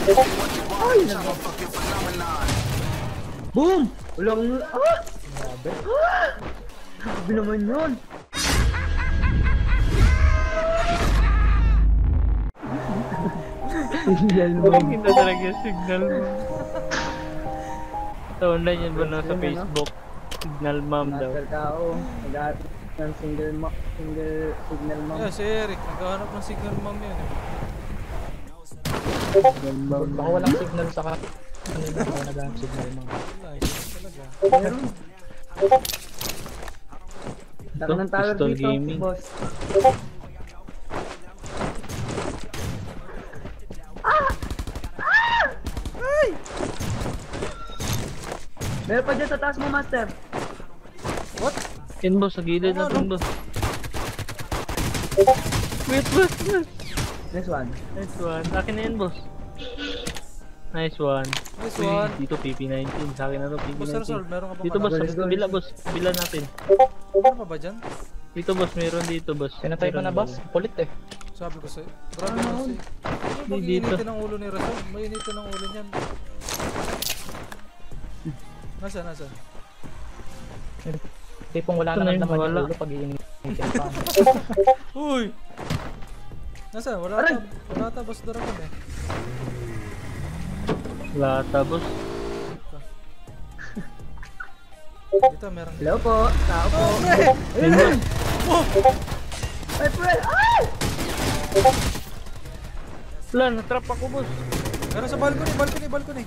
Ay, Boom! Walang... Ah! Grabe. Grabe naman yun. Signal mo. Hindi talaga yung signal mo. Taon yan ba na sa Yun? Facebook? Signal mom daw. Master tao. Nag-aarap ng single single signal mo. Yeah, si Eric, naghahanap ng signal mom yan eh. Baka walang signal sa ka. Ano yun? Baka naghanap signal talaga. Meron. Laki ng tower Pistol dito, gaming. boss. Meron pa dyan sa taas mo, master. Yan boss, sa gilid Ano, natin boss. Wait, boss, boss. Next one. Nice one. Akin na yan boss. Nice one. Nice Uy, one. dito PP19. Sa akin na to Boss Rizal, PP19. meron ka pa Dito boss, sa go. boss. Kabila natin. Meron pa ba dyan? Dito boss, meron dito boss. Pinatay pa na boss. Kulit eh. Sabi ko sa'yo. Grabe na si... Ano iinitin ang ulo ni Rizal? Mainitin ang ulo niyan. Nasaan, nasaan? Tipong wala na naman yung ulo pag iinitin pa. Uy! Nasaan? Wala Aray! ta. Wala ta, boss Dragon eh. Lata boss. Dito, meron. Hello po. Tao po. Oh, pre! Yun boss. Ay, pre! Ay! Wala, natrap ako boss. Meron sa balcony, balcony, balcony.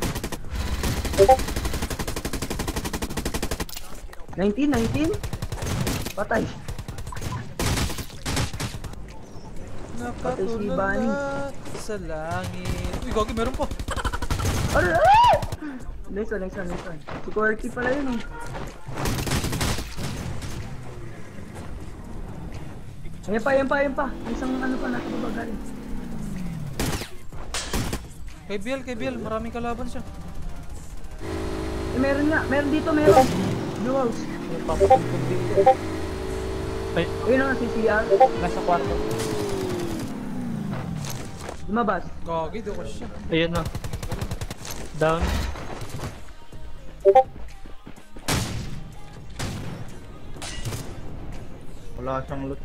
19, 19? Patay. Nakatulog na sa langit. Uy, gagi, meron pa. Ay! Nice one, nice one, nice one. Si Quirky pala yun eh. Ayan pa, ayan pa, ayan pa. Isang ano pa, nasa baba galing. Kay Biel, kay Biel, maraming kalaban siya. Eh, meron nga. Meron dito, meron. Blue house. Ay, Ayun na nga, CCR. Nasa kwarto. Lumabas. Gagi, di ko siya. ayun na. Down. Wala siyang loot.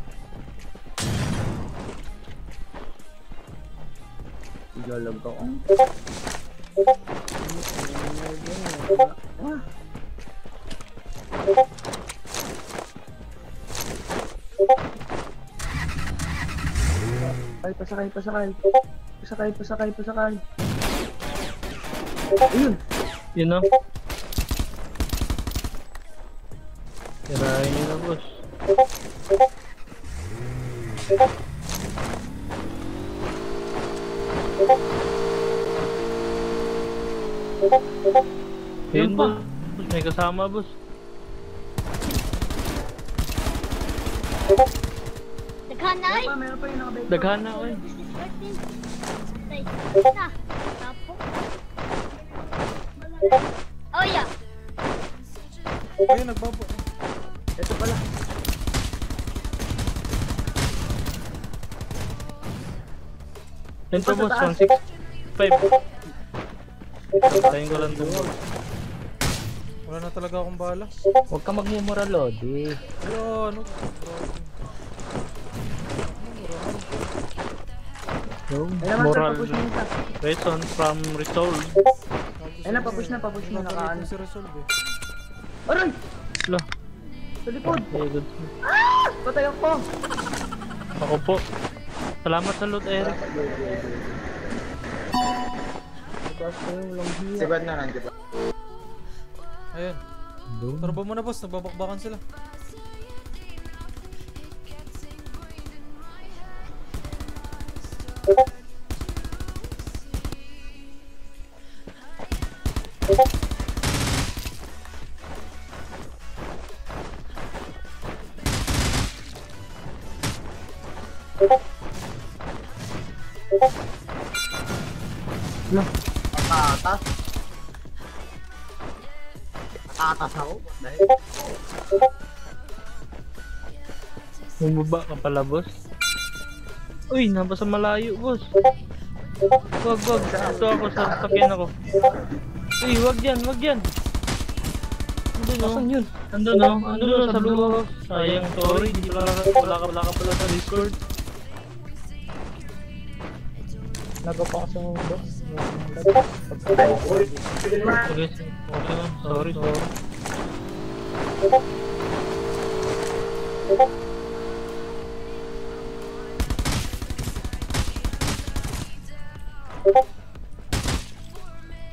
Igalag ako. Ah. Pasakay, pasakay. Pasakay, pasakay, pasakay. Ayun. Yun na. Tirahin na boss. Yun. Boss, May kasama boss. Daghan na Meron pa, meron pa yung nakabay. Daghan na. This is 14. Tay. Na. Tapo. Oh yeah. Ayun, nagbabo. Ito pala. Yun to Sa boss, taas. 165. Tayin ko lang to boss. Wala na talaga akong bala. Huwag ka magmumura, Lodi. Wala, ano? Grabe. Yung Ayun naman, sir, moral lesson from Resolve. Ayun na, papush na, papush na, nakaano. si Resolve eh. Aray! Lo, Sa likod! good. Patay ako! Ako po. Salamat sa loot, Eric. Si Bad na nandiyan pa. Ayun. Turbo mo na boss, nagbabakbakan sila. Atas. Atas ako. Dahil. Bumaba ka pala, boss. Uy, nabasa malayo, boss. Wag, wag. Ito ako sa sakyan ako. Uy, wag yan, wag yan. Andun o. Yun? Andun o. Andun o sa blue. Sayang, sorry. Di pala, wala ka, wala ka pala sa Discord. Nagapa ka sa box. Okay. Sorry, sorry.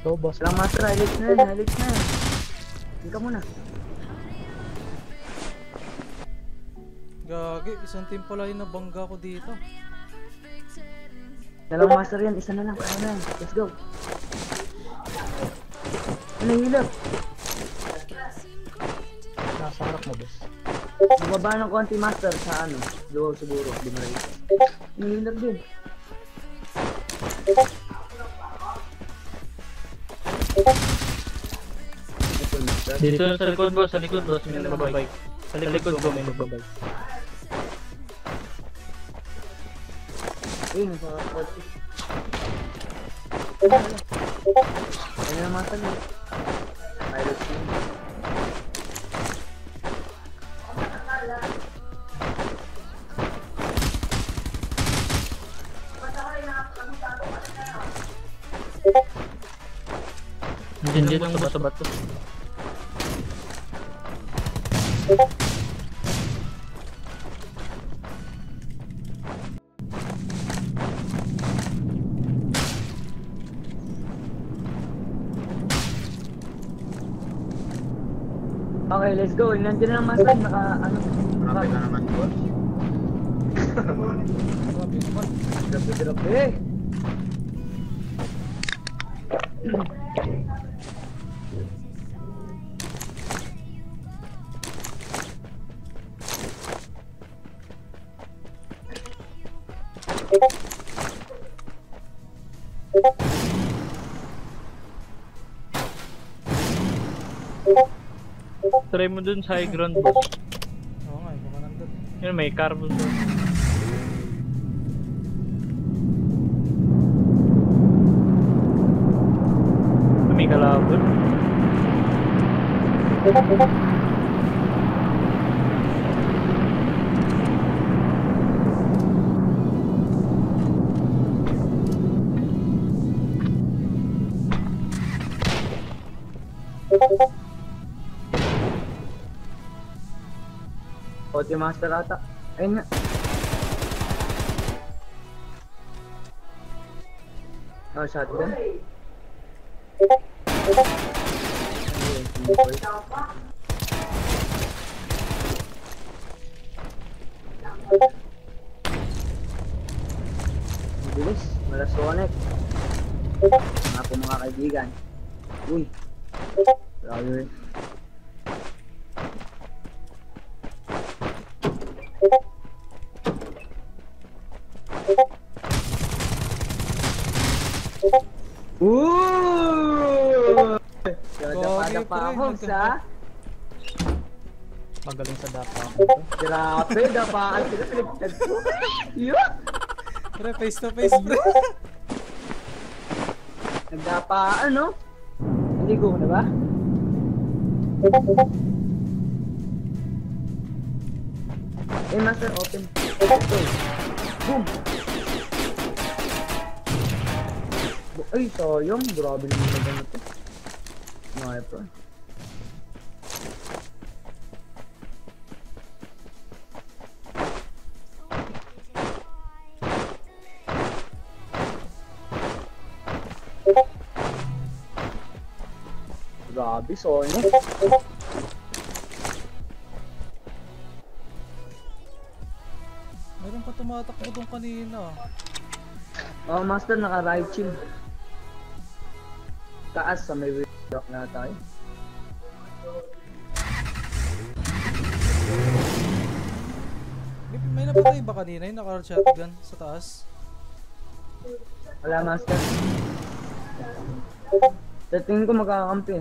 Go, boss. Lang master, highlight na yan, highlight na. Hindi ka muna. Gagi, isang team pala yung nabangga ko dito. Dalang master yan, isa na lang. Kaya na yan. Let's go. Ano yung hilap? Nasa harap mo, boss. Bumaba ng konti master sa ano. Duo siguro. Di mo rin. Yung hilap din. Dito sa likod boss, sa likod boss, may nagbabike. Sa likod ko may nagbabike. Uy, konti. Ayun na team. Diyan dyan ang bato-bato. Okay, let's go. Nandiyan na lang master. Naka, ano, Marami na naman boss. Grabe naman. Grabe-grabe. Try mo dun sa high ground boss. Oo nga, baka nandun. Yun, may carbon doon. May Kote master ata. Ayun nga. Oh, shotgun. Bilis. Malas connect. Mga po mga kaibigan. Uy. Grabe. Ooh! Dada pa ako sa... Magaling sa dapa. Grabe, dapaan sila. Pinagtag ko. Yun! Pre, face to face, pre. Nagdapaan, no? Hindi ko na ba? Eh, master, open. Boom! Ay, sayang. Grabe naman na ganito. Sniper. Grabe, Sonic. Meron pa tumatakbo doon kanina. Oh, master, naka-right chill. Taas sa may rock na tayo. May, napatay ba kanina yung naka-shotgun sa taas? Wala, master. Sa tingin ko magkakampi.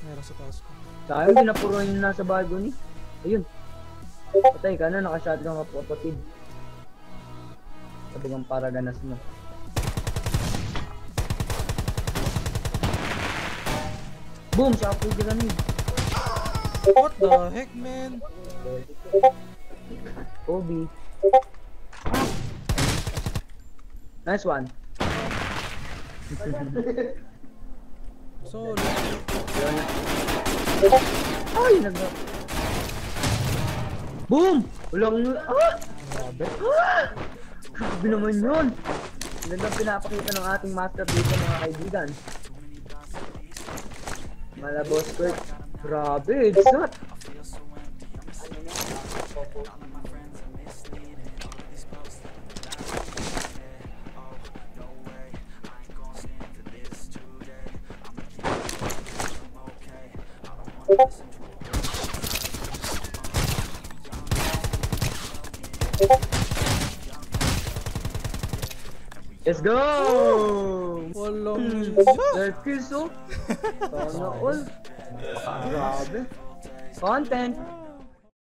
Meron sa taas ko. Sayang, pinapuro yung nasa balcony. Ayun. Patay ka na, naka-shotgun ka po, kapatid. Sabi kang para ganas mo. Boom! Siya po dyan ni. What the heck, man? Obi. Nice one. Solo. Ay, nag... Boom! Walang... Ah! Ah! Grabe naman yun! Ganda pinapakita ng ating master dito mga kaibigan. Malabos Kurt. Grabe, it's not. Let's go! Walang Third kills oh. Sana all. Grabe. Content.